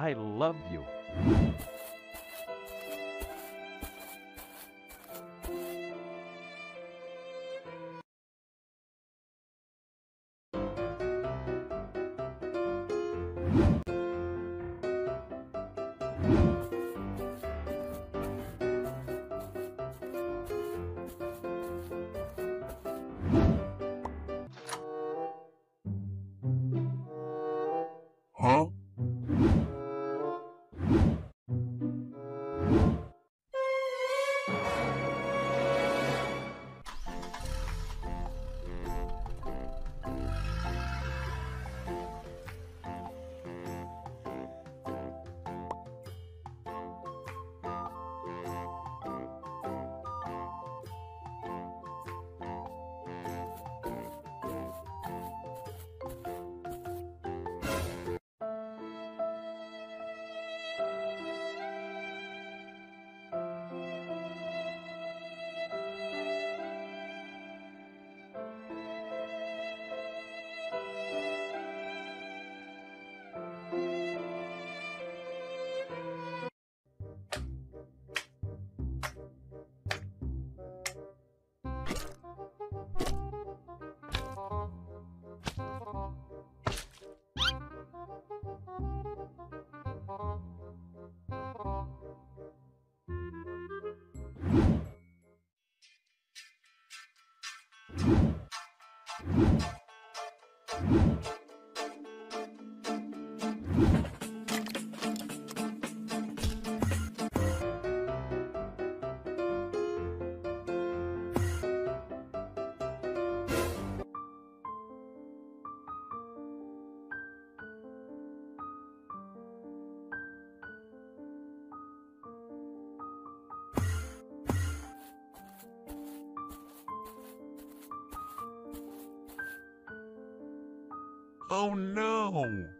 I love you. Huh? Oh no!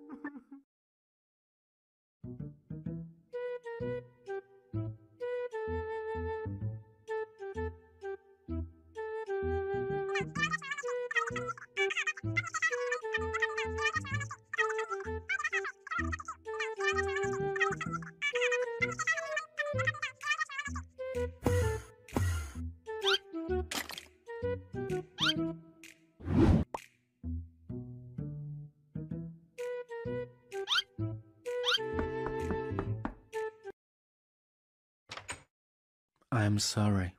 I am sorry.